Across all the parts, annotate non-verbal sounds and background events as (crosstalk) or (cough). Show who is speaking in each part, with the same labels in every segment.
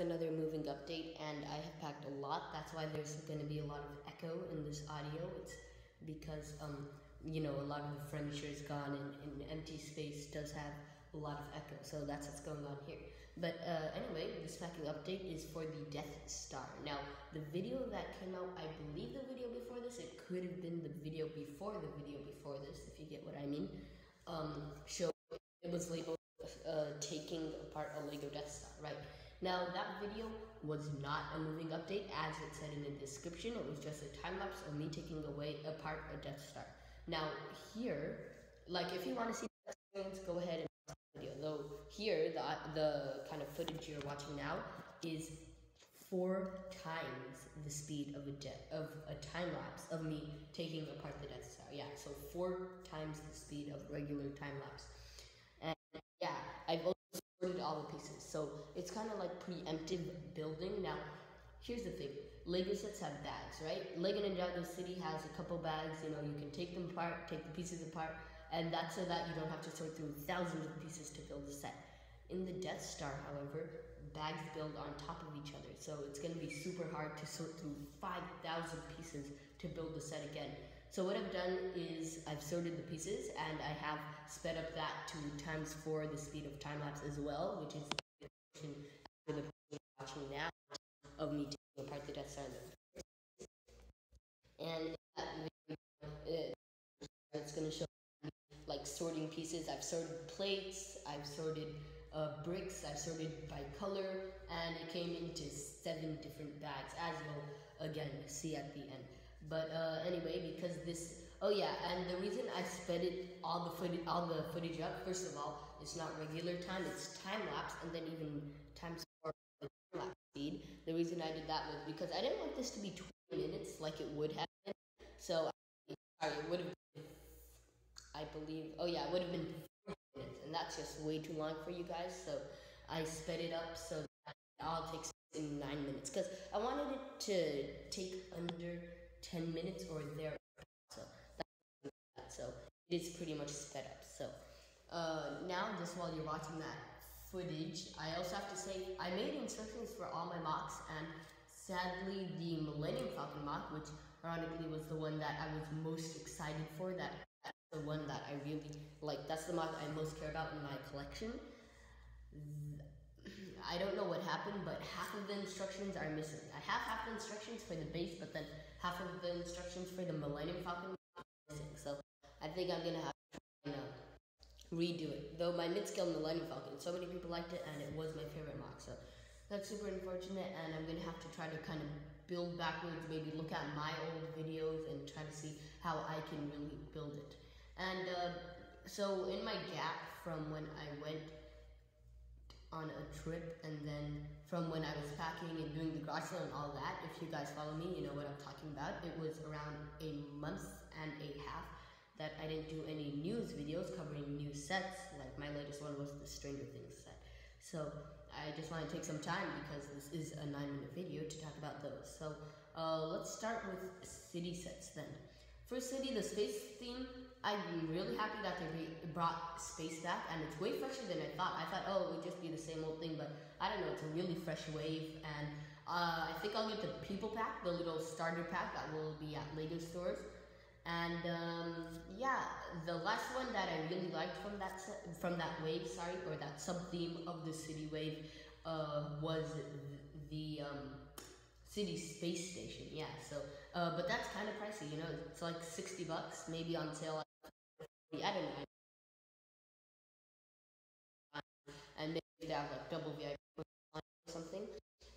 Speaker 1: another moving update and I have packed a lot. That's why there's going to be a lot of echo in this audio. It's because, um, you know, a lot of the furniture is gone and, and empty space does have a lot of echo. So that's what's going on here. But uh, anyway, this packing update is for the Death Star. Now, the video that came out, I believe the video before this, it could have been the video before the video before this, if you get what I mean. Um, show it was labeled uh, taking apart a Lego Death Star, right? Now, that video was not a moving update, as it said in the description. It was just a time lapse of me taking away apart a Death Star. Now, here, like, if you want to see the experience, go ahead and watch the video. Though here, the the kind of footage you're watching now is four times the speed of a de- of a time lapse of me taking apart the Death Star. Yeah, so four times the speed of regular time lapse. All the pieces. So it's kind of like preemptive building. Now, here's the thing. Lego sets have bags, right? Lego Ninjago City has a couple bags, you know, you can take them apart, take the pieces apart, and that's so that you don't have to sort through thousands of pieces to build a set. In the Death Star, however, bags build on top of each other, so it's going to be super hard to sort through 5,000 pieces to build the set again. So what I've done is I've sorted the pieces and I have sped up that to times four the speed of time lapse as well, which is the the watching now of me taking apart the Death Star. And it's going to show like sorting pieces. I've sorted plates, I've sorted uh, bricks, I've sorted by color, and it came into seven different bags, as you'll again see at the end. But uh, anyway, because this, oh yeah, and the reason I sped it all the footage, all the footage up. First of all, it's not regular time; it's time lapse, and then even time lapse speed. The reason I did that was because I didn't want this to be 20 minutes like it would have been. So, sorry, it would have. Been, I believe. Oh yeah, it would have been minutes, and that's just way too long for you guys. So I sped it up so that it all takes in nine minutes because I wanted it to take under 10 minutes or there. So it is pretty much sped up. So uh, now, just while you're watching that footage, I also have to say I made instructions for all my MOCs, and sadly, the Millennium Falcon MOC, which ironically was the one that I was most excited for, that that's the one that I really like. That's the MOC I most care about in my collection. I don't know what happened, but half of the instructions are missing. I have half the instructions for the base, but then half of the instructions for the Millennium Falcon I think I'm gonna have to you know, redo it. Though my mid-scale Millennium Falcon, so many people liked it, and it was my favorite MOC. So that's super unfortunate, and I'm gonna have to try to kind of build backwards, maybe look at my old videos and try to see how I can really build it. And uh, so in my gap from when I went on a trip and then from when I was packing and doing the garage sale and all that, if you guys follow me, you know what I'm talking about. It was around a month and a half that I didn't do any news videos covering new sets. Like my latest one was the Stranger Things set. So I just want to take some time because this is a nine minute video to talk about those. So uh, let's start with city sets then. For City, the space theme, I'm really happy that they brought space back, and it's way fresher than I thought. I thought, oh, it would just be the same old thing, but I don't know, it's a really fresh wave, and uh, I think I'll get the People Pack, the little starter pack that will be at Lego stores. And um, yeah, the last one that I really liked from that from that wave, sorry, or that sub theme of the city wave, uh, was the um, city space station. Yeah, so uh, but that's kind of pricey, you know. It's like sixty bucks, maybe on sale. I don't know. And maybe they have like double VIP or something.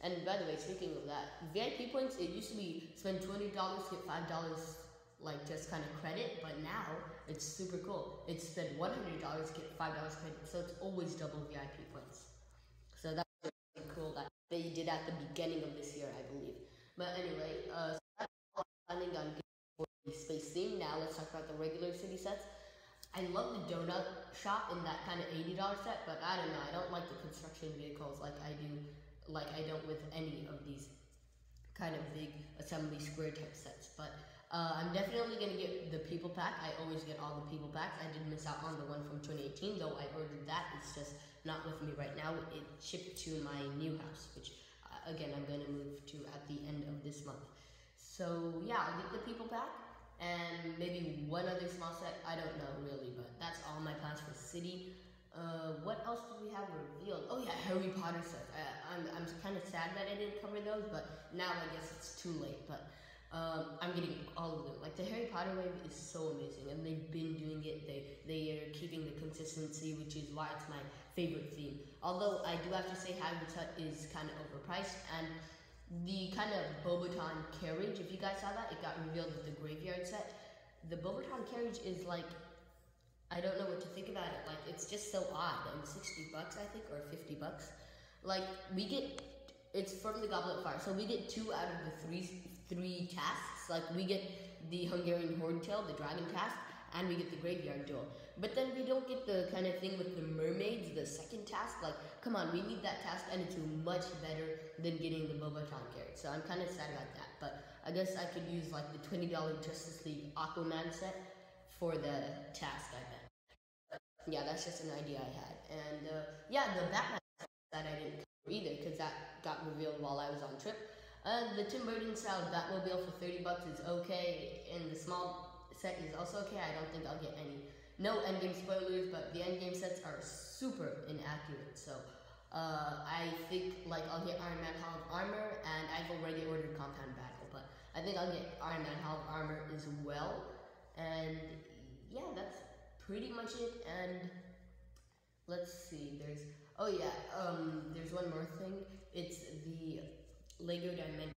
Speaker 1: And by the way, speaking of that, VIP points, it used to be spend twenty dollars, get five dollars like just kind of credit, but now it's super cool. It's spend one hundred dollars, get five dollars credit, so it's always double VIP points. So that's really cool that they did at the beginning of this year, I believe. But anyway, uh, so that's all I'm planning on for the space theme. Now let's talk about the regular city sets. I love the donut shop in that kind of eighty dollar set, but I don't know. I don't like the construction vehicles like I do, like I don't with any of these kind of big assembly square type sets. But uh, I'm definitely to get the people pack. I always get all the people packs. I did miss out on the one from 2018, though I ordered that. It's just not with me right now. It shipped to my new house, which again, I'm gonna move to at the end of this month. So yeah, I'll get the people pack and maybe one other small set. I don't know really, but that's all my plans for City. Uh, what else do we have revealed? Oh yeah, Harry Potter stuff. I, I'm, I'm kind of sad that I didn't cover those, but now I guess it's too late. But getting all of them. Like the Harry Potter wave is so amazing, and they've been doing it. They they are keeping the consistency, which is why it's my favorite theme. Although I do have to say Hagrid's Hut is kind of overpriced, and the kind of Beauxbaton carriage, if you guys saw that, it got revealed with the graveyard set. The Beauxbaton carriage is like I don't know what to think about it. Like it's just so odd. And sixty bucks, I think, or fifty bucks. Like we get, it's from the Goblet Fire, so we get two out of the three three tasks. Like we get the Hungarian Horntail, the dragon task, and we get the Graveyard Duel. But then we don't get the kind of thing with the mermaids, the second task. Like, come on, we need that task, and it's much better than getting the Beauxbaton carrot. So I'm kind of sad about that. But I guess I could use like the twenty dollar Justice League Aquaman set for the task. I bet yeah, that's just an idea I had. And uh, yeah, the Batman that I didn't cover either because that got revealed while I was on trip. Uh, the Tim Burton style Batmobile for 30 bucks is okay, and the small set is also okay. I don't think I'll get any. No endgame spoilers, but the endgame sets are super inaccurate. So uh, I think like I'll get Iron Man Hall of Armor, and I've already ordered Compound Battle, but I think I'll get Iron Man Hall of Armor as well. And yeah, that's pretty much it. And let's see, there's oh yeah, um, there's one more thing. It's the Lego Dimensions.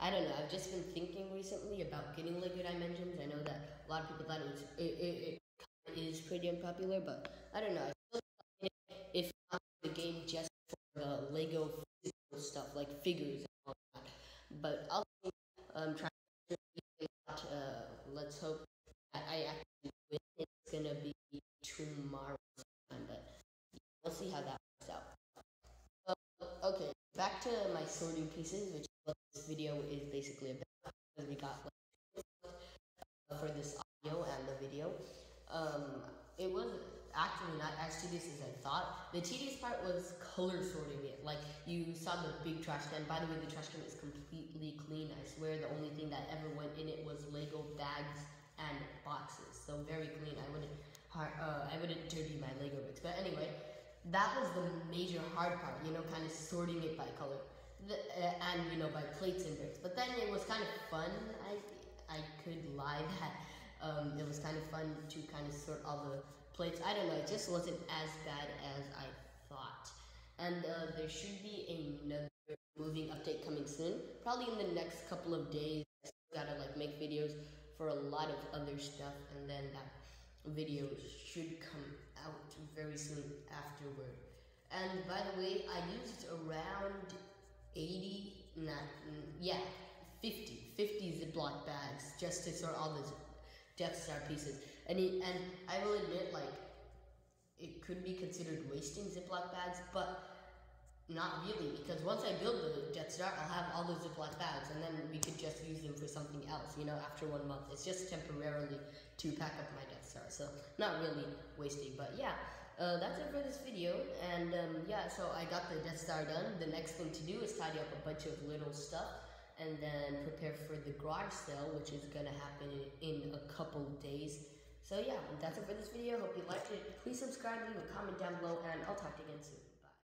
Speaker 1: I don't know. I've just been thinking recently about getting Lego Dimensions. I know that a lot of people thought it was it, it, it is pretty unpopular, but I don't know. I if the game just for the Lego stuff like figures and all that, but I'll um, try. Uh, let's hope I actually win. It's gonna be tomorrow time, but we'll see how that works out. Uh, okay, back to my sorting pieces, which this video is basically about. Because we got like, for this audio and the video. Um, it was actually not as tedious as I thought. The tedious part was color sorting it. Like you saw the big trash can. By the way, the trash can is completely clean. I swear the only thing that ever went in it was Lego bags and boxes. So very clean. I wouldn't uh, I wouldn't dirty my Lego bricks. But anyway, that was the major hard part. You know, kind of sorting it by color, uh, and you know by plates and bricks. But then it was kind of fun. I I could lie (laughs) that um, it was kind of fun to kind of sort all the plates. I don't know. It just wasn't as bad as I thought. And uh, there should be another moving update coming soon. Probably in the next couple of days. I gotta like make videos for a lot of other stuff and then that video should come out very soon afterward. And by the way, I used around 80, not, mm, yeah, 50, 50 Ziploc bags just to sort all the Death Star pieces. And, it, and I will admit, like, it could be considered wasting Ziploc bags, but not really, because once I build the Death Star, I'll have all those Ziploc bags, and then we could just use them for something else, you know, after one month. It's just temporarily to pack up my Death Star, so not really wasting, but yeah. Uh, that's it for this video, and um, yeah, so I got the Death Star done. The next thing to do is tidy up a bunch of little stuff, and then prepare for the garage sale, which is gonna happen in a couple days. So yeah, that's it for this video. Hope you liked it. Please subscribe, leave a comment down below, and I'll talk to you again soon.